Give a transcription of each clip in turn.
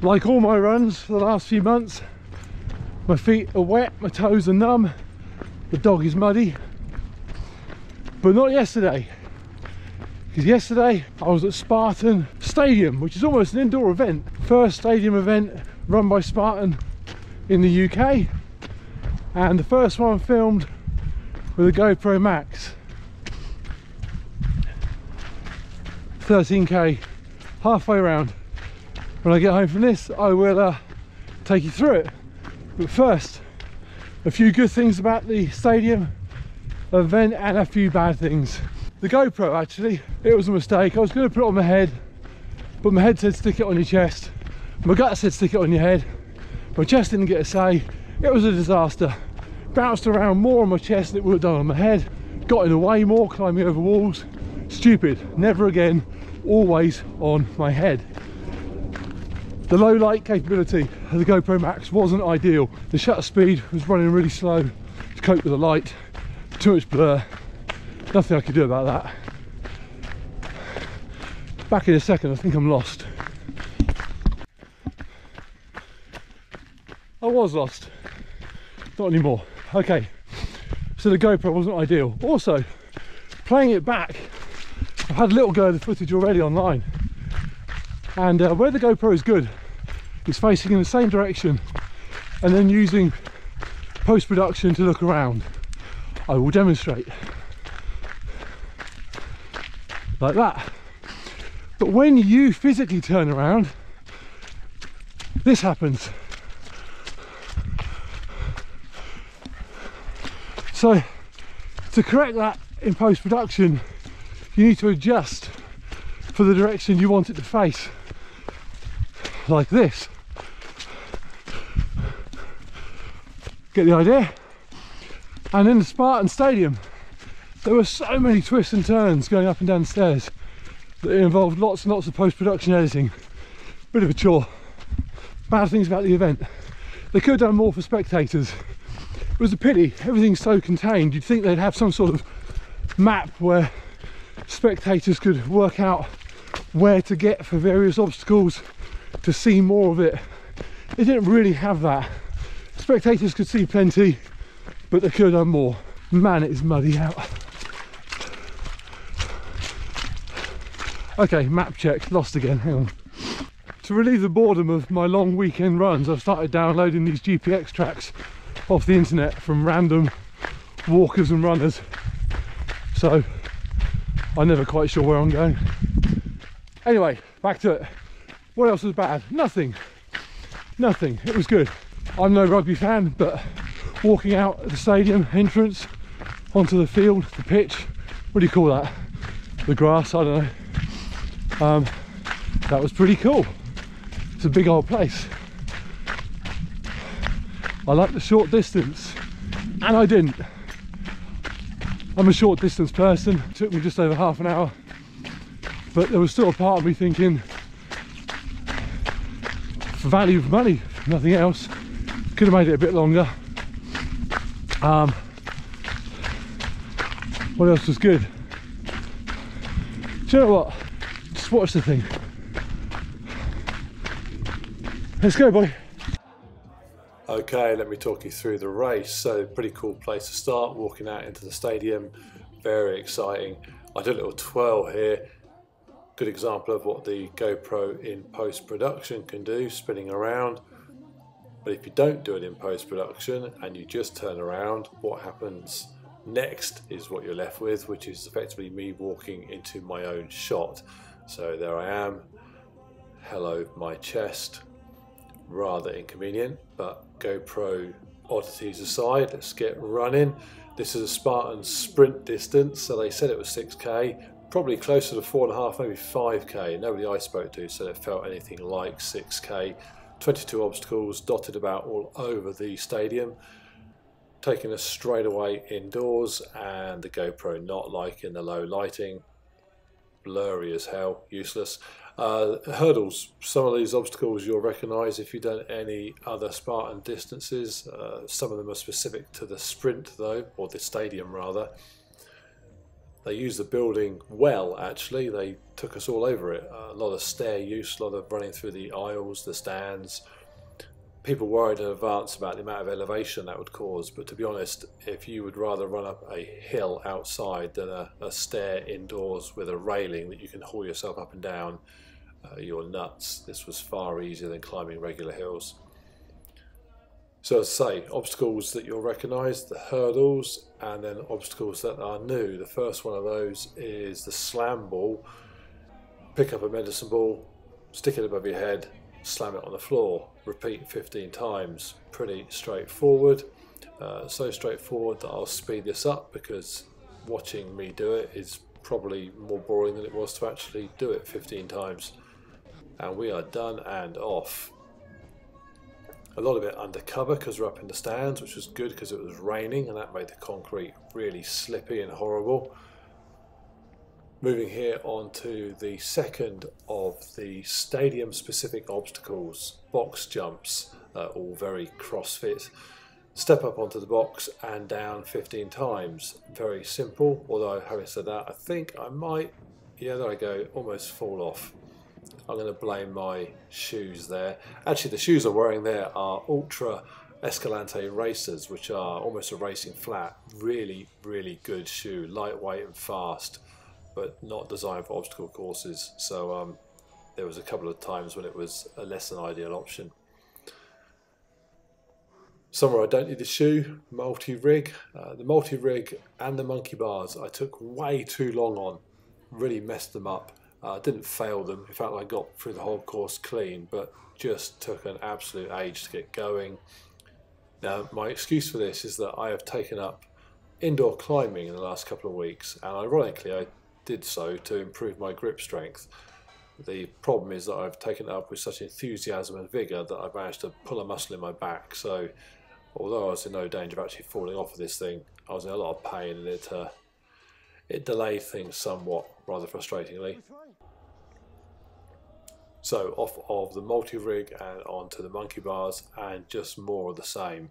Like all my runs for the last few months, my feet are wet, my toes are numb, the dog is muddy, but not yesterday. Because yesterday I was at Spartan Stadium, which is almost an indoor event. First stadium event run by Spartan in the UK, and the first one filmed with a GoPro Max. 13k, halfway around when I get home from this I will uh, take you through it but first a few good things about the stadium event and a few bad things. The GoPro actually it was a mistake. I was going to put it on my head but my head said stick it on your chest. My gut said stick it on your head. My chest didn't get a say. It was a disaster. Bounced around more on my chest than it would have done on my head. Got in the way more climbing over walls. Stupid. Never again. Always on my head the low light capability of the GoPro Max wasn't ideal. The shutter speed was running really slow to cope with the light, too much blur, nothing I could do about that. Back in a second, I think I'm lost. I was lost, not anymore. Okay, so the GoPro wasn't ideal. Also, playing it back, I've had a little go of the footage already online and uh, where the GoPro is good is facing in the same direction and then using post-production to look around. I will demonstrate. Like that. But when you physically turn around this happens. So to correct that in post-production you need to adjust for the direction you want it to face. Like this. Get the idea? And in the Spartan Stadium, there were so many twists and turns going up and down the stairs that it involved lots and lots of post-production editing. Bit of a chore. Bad things about the event. They could have done more for spectators. It was a pity, everything's so contained. You'd think they'd have some sort of map where spectators could work out where to get for various obstacles to see more of it. They didn't really have that. Spectators could see plenty, but they could have more. Man, it is muddy out. Okay, map check, lost again, hang on. To relieve the boredom of my long weekend runs, I've started downloading these GPX tracks off the internet from random walkers and runners. So, I'm never quite sure where I'm going. Anyway, back to it. What else was bad? Nothing. Nothing. It was good. I'm no rugby fan, but walking out the stadium entrance onto the field, the pitch, what do you call that? The grass, I don't know. Um, that was pretty cool. It's a big old place. I like the short distance, and I didn't. I'm a short distance person. It took me just over half an hour, but there was still a part of me thinking, value for money, nothing else. Could have made it a bit longer. Um, what else was good? Do you know what? Just watch the thing. Let's go, boy. Okay, let me talk you through the race. So, pretty cool place to start, walking out into the stadium. Very exciting. I did a little twirl here good example of what the GoPro in post-production can do, spinning around. But if you don't do it in post-production and you just turn around, what happens next is what you're left with, which is effectively me walking into my own shot. So there I am, hello my chest, rather inconvenient, but GoPro oddities aside, let's get running. This is a Spartan sprint distance, so they said it was 6k probably closer to four and a half, maybe 5k. Nobody I spoke to said it felt anything like 6k. 22 obstacles dotted about all over the stadium, taking us straight away indoors and the GoPro not liking the low lighting, blurry as hell, useless. Uh, hurdles, some of these obstacles you'll recognise if you've done any other Spartan distances. Uh, some of them are specific to the sprint though, or the stadium rather. They used the building well actually, they took us all over it. Uh, a lot of stair use, a lot of running through the aisles, the stands. People worried in advance about the amount of elevation that would cause, but to be honest, if you would rather run up a hill outside than a, a stair indoors with a railing that you can haul yourself up and down, uh, you're nuts. This was far easier than climbing regular hills. So as I say, obstacles that you'll recognise, the hurdles, and then obstacles that are new. The first one of those is the slam ball. Pick up a medicine ball, stick it above your head, slam it on the floor. Repeat 15 times. Pretty straightforward. Uh, so straightforward that I'll speed this up because watching me do it is probably more boring than it was to actually do it 15 times and we are done and off. A lot of it undercover because we're up in the stands, which was good because it was raining and that made the concrete really slippy and horrible. Moving here on to the second of the stadium specific obstacles, box jumps, uh, all very CrossFit. Step up onto the box and down 15 times. Very simple, although having said that, I think I might, yeah, there I go, almost fall off. I'm going to blame my shoes there. Actually, the shoes I'm wearing there are Altra Escalante Racers, which are almost a racing flat. Really, really good shoe, lightweight and fast, but not designed for obstacle courses. So um, there was a couple of times when it was a less than ideal option. Somewhere I don't need the shoe, multi-rig. Uh, the multi-rig and the monkey bars I took way too long on, really messed them up. I uh, didn't fail them. In fact, I got through the whole course clean, but just took an absolute age to get going. Now, my excuse for this is that I have taken up indoor climbing in the last couple of weeks, and ironically, I did so to improve my grip strength. The problem is that I've taken it up with such enthusiasm and vigour that I've managed to pull a muscle in my back. So, although I was in no danger of actually falling off of this thing, I was in a lot of pain, and it uh, it delayed things somewhat, rather frustratingly. So off of the multi-rig and onto the monkey bars and just more of the same.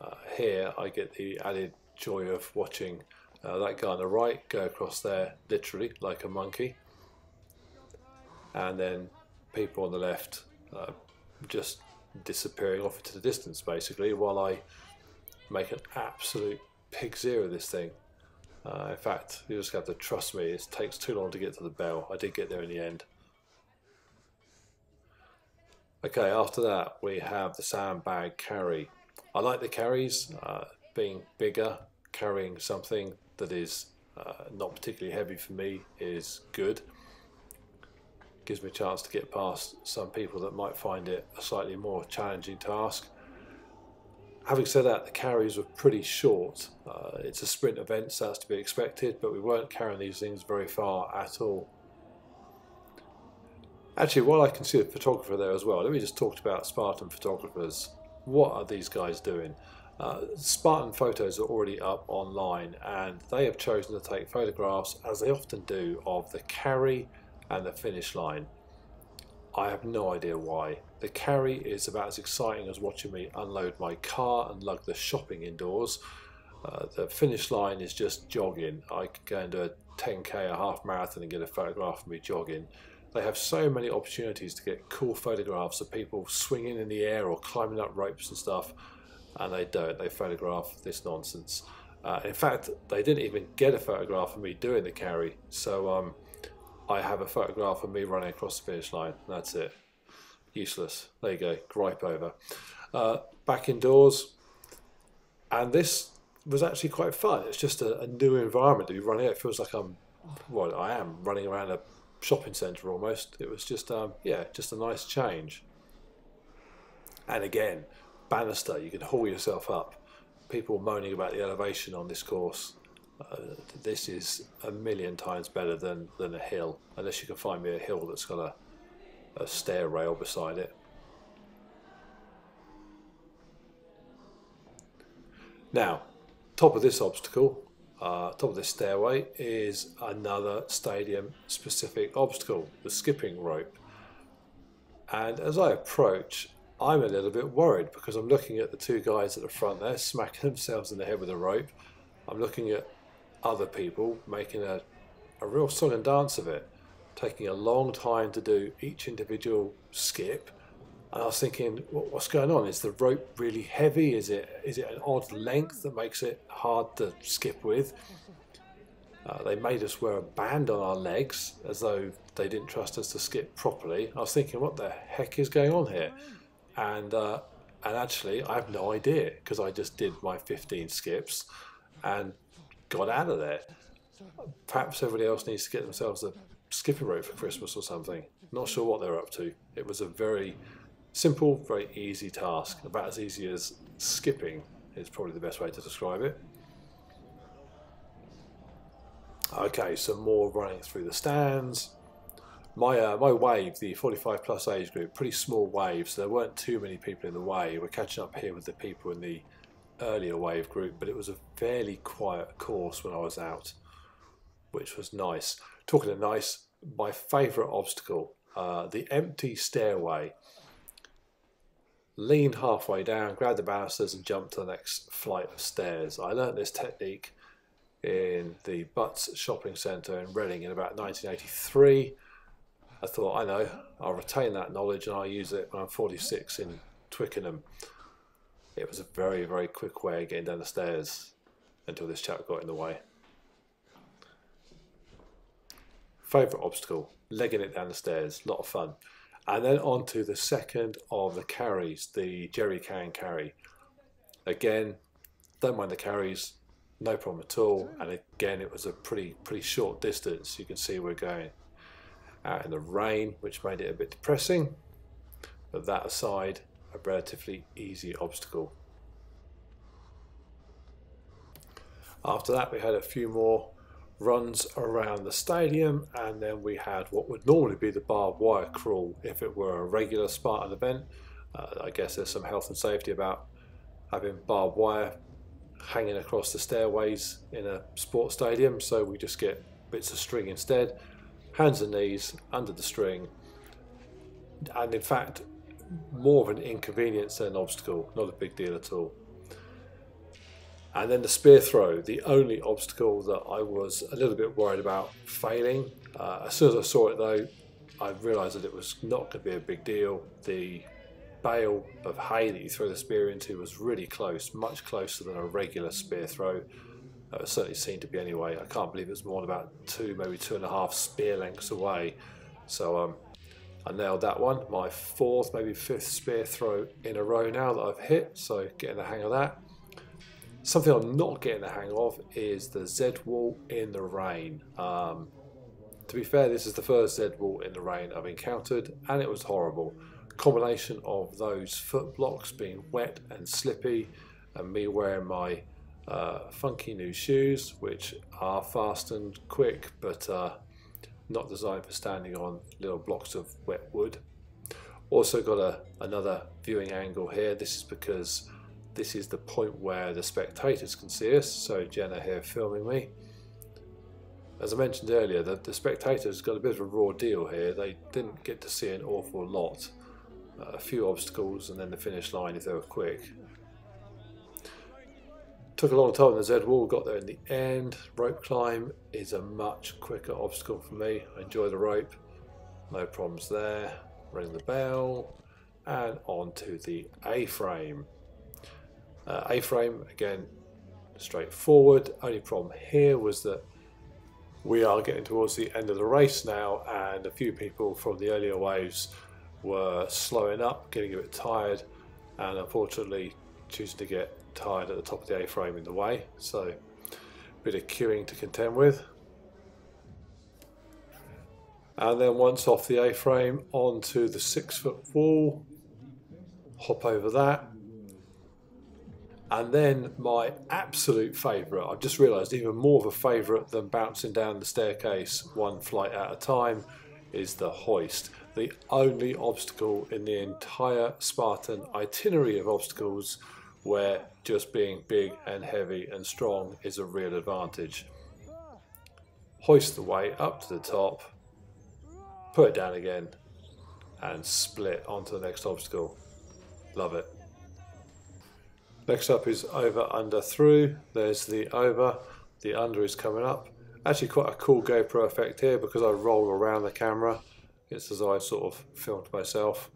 Uh, here I get the added joy of watching uh, that guy on the right go across there literally like a monkey and then people on the left uh, just disappearing off into the distance basically while I make an absolute pig's ear of this thing. Uh, in fact, you just have to trust me, it takes too long to get to the bell. I did get there in the end. Okay, after that we have the sandbag carry. I like the carries, uh, being bigger, carrying something that is uh, not particularly heavy for me is good. Gives me a chance to get past some people that might find it a slightly more challenging task. Having said that, the carries were pretty short. Uh, it's a sprint event, so that's to be expected, but we weren't carrying these things very far at all. Actually, while I can see the photographer there as well, let me just talk about Spartan photographers. What are these guys doing? Uh, Spartan photos are already up online and they have chosen to take photographs, as they often do, of the carry and the finish line. I have no idea why. The carry is about as exciting as watching me unload my car and lug the shopping indoors. Uh, the finish line is just jogging. I could go and do a 10k, a half marathon and get a photograph of me jogging. They have so many opportunities to get cool photographs of people swinging in the air or climbing up ropes and stuff, and they don't. They photograph this nonsense. Uh, in fact, they didn't even get a photograph of me doing the carry, so um, I have a photograph of me running across the finish line. That's it. Useless. There you go. Gripe over. Uh, back indoors, and this was actually quite fun. It's just a, a new environment to be running. It feels like I'm, well, I am running around a shopping centre almost. It was just, um, yeah, just a nice change. And again, banister, you can haul yourself up. People moaning about the elevation on this course. Uh, this is a million times better than, than a hill, unless you can find me a hill that's got a, a stair rail beside it. Now, top of this obstacle, uh, top of this stairway, is another stadium specific obstacle, the skipping rope. And as I approach, I'm a little bit worried because I'm looking at the two guys at the front there smacking themselves in the head with a rope. I'm looking at other people making a, a real song and dance of it, taking a long time to do each individual skip and I was thinking, what's going on? Is the rope really heavy? Is it is it an odd length that makes it hard to skip with? Uh, they made us wear a band on our legs as though they didn't trust us to skip properly. I was thinking, what the heck is going on here? And uh, and actually, I have no idea because I just did my 15 skips and got out of there. Perhaps everybody else needs to get themselves a skipping rope for Christmas or something. Not sure what they're up to. It was a very Simple, very easy task. About as easy as skipping is probably the best way to describe it. Okay, some more running through the stands. My uh, my wave, the 45 plus age group, pretty small wave, so there weren't too many people in the way. We're catching up here with the people in the earlier wave group, but it was a fairly quiet course when I was out, which was nice. Talking of nice, my favourite obstacle, uh, the empty stairway leaned halfway down, grabbed the balusters and jumped to the next flight of stairs. I learnt this technique in the Butts Shopping Centre in Reading in about 1983. I thought, I know, I'll retain that knowledge and I'll use it when I'm 46 in Twickenham. It was a very, very quick way of getting down the stairs until this chap got in the way. Favourite obstacle, legging it down the stairs, a lot of fun. And then on to the second of the carries, the jerry can carry. Again, don't mind the carries, no problem at all. And again, it was a pretty pretty short distance. You can see we're going out in the rain, which made it a bit depressing. But that aside, a relatively easy obstacle. After that, we had a few more runs around the stadium and then we had what would normally be the barbed wire crawl if it were a regular Spartan event. Uh, I guess there's some health and safety about having barbed wire hanging across the stairways in a sports stadium so we just get bits of string instead, hands and knees under the string and in fact more of an inconvenience than an obstacle, not a big deal at all. And then the spear throw, the only obstacle that I was a little bit worried about failing. Uh, as soon as I saw it though, I realised that it was not going to be a big deal. The bale of hay that you throw the spear into was really close, much closer than a regular spear throw. Uh, it certainly seemed to be anyway. I can't believe it was more than about two, maybe two and a half spear lengths away. So um, I nailed that one. My fourth, maybe fifth spear throw in a row now that I've hit. So getting the hang of that. Something I'm not getting the hang of is the Z wall in the rain. Um, to be fair, this is the first Z wall in the rain I've encountered, and it was horrible. Combination of those foot blocks being wet and slippy, and me wearing my uh, funky new shoes, which are fast and quick, but uh, not designed for standing on little blocks of wet wood. Also got a, another viewing angle here. This is because this is the point where the spectators can see us. So Jenna here filming me. As I mentioned earlier, the, the spectators got a bit of a raw deal here. They didn't get to see an awful lot. Uh, a few obstacles and then the finish line if they were quick. Took a long time the Z wall, got there in the end. Rope climb is a much quicker obstacle for me. I enjoy the rope, no problems there. Ring the bell and on to the A-frame. Uh, A-frame, again, straightforward. Only problem here was that we are getting towards the end of the race now and a few people from the earlier waves were slowing up, getting a bit tired and unfortunately choosing to get tired at the top of the A-frame in the way. So a bit of queuing to contend with. And then once off the A-frame onto the six foot wall, hop over that and then my absolute favourite, I've just realised even more of a favourite than bouncing down the staircase one flight at a time, is the hoist. The only obstacle in the entire Spartan itinerary of obstacles where just being big and heavy and strong is a real advantage. Hoist the weight up to the top, put it down again, and split onto the next obstacle. Love it. Next up is over, under, through. There's the over, the under is coming up. Actually quite a cool GoPro effect here because I roll around the camera. It's as I sort of filmed myself.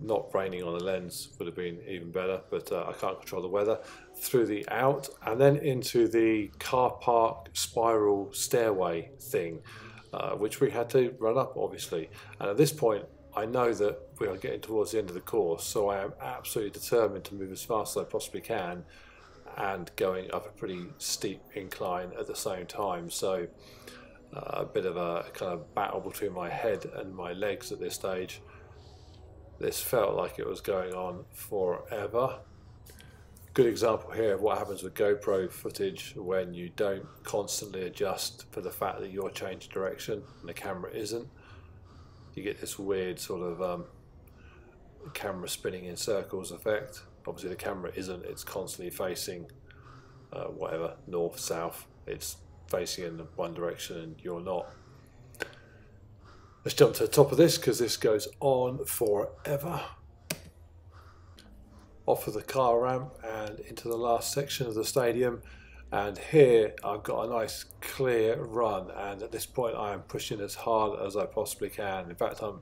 Not raining on the lens would have been even better, but uh, I can't control the weather. Through the out and then into the car park spiral stairway thing, uh, which we had to run up obviously. And at this point, I know that we are getting towards the end of the course, so I am absolutely determined to move as fast as I possibly can and going up a pretty steep incline at the same time. So uh, a bit of a kind of battle between my head and my legs at this stage. This felt like it was going on forever. Good example here of what happens with GoPro footage when you don't constantly adjust for the fact that you're changing direction and the camera isn't. You get this weird sort of um, camera spinning in circles effect. Obviously the camera isn't, it's constantly facing uh, whatever, north, south. It's facing in one direction and you're not. Let's jump to the top of this because this goes on forever. Off of the car ramp and into the last section of the stadium. And here I've got a nice clear run and at this point I am pushing as hard as I possibly can. In fact I'm a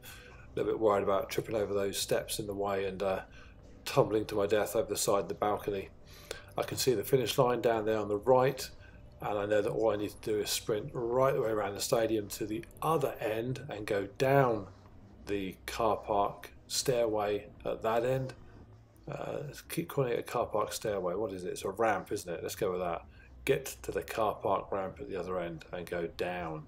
little bit worried about tripping over those steps in the way and uh, tumbling to my death over the side of the balcony. I can see the finish line down there on the right and I know that all I need to do is sprint right the way around the stadium to the other end and go down the car park stairway at that end. Uh, keep calling it a car park stairway. What is it? It's a ramp, isn't it? Let's go with that. Get to the car park ramp at the other end and go down.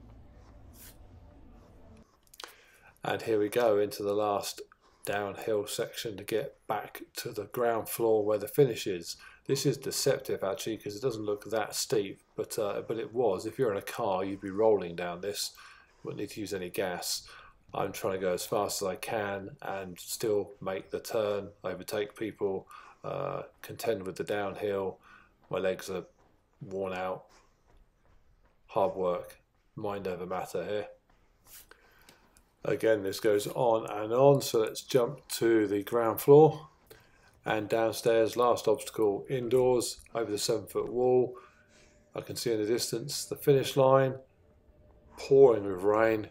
And here we go into the last downhill section to get back to the ground floor where the finish is. This is deceptive actually because it doesn't look that steep, but uh, but it was. If you're in a car, you'd be rolling down this. You wouldn't need to use any gas. I'm trying to go as fast as I can and still make the turn, overtake people, uh, contend with the downhill. My legs are worn out. Hard work, mind over matter here. Again, this goes on and on, so let's jump to the ground floor and downstairs, last obstacle indoors over the seven foot wall. I can see in the distance the finish line, pouring with rain.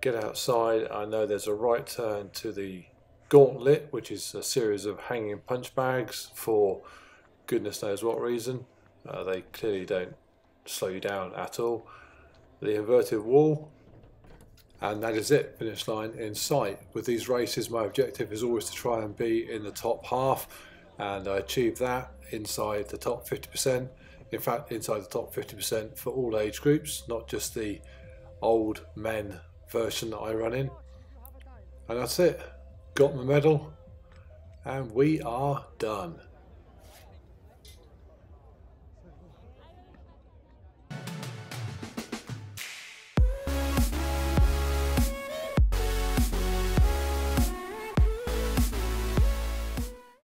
Get outside, I know there's a right turn to the gauntlet, which is a series of hanging punch bags for goodness knows what reason. Uh, they clearly don't slow you down at all. The inverted wall, and that is it finish line in sight. With these races my objective is always to try and be in the top half and I achieved that inside the top 50% in fact inside the top 50% for all age groups not just the old men version that I run in. And that's it. Got my medal and we are done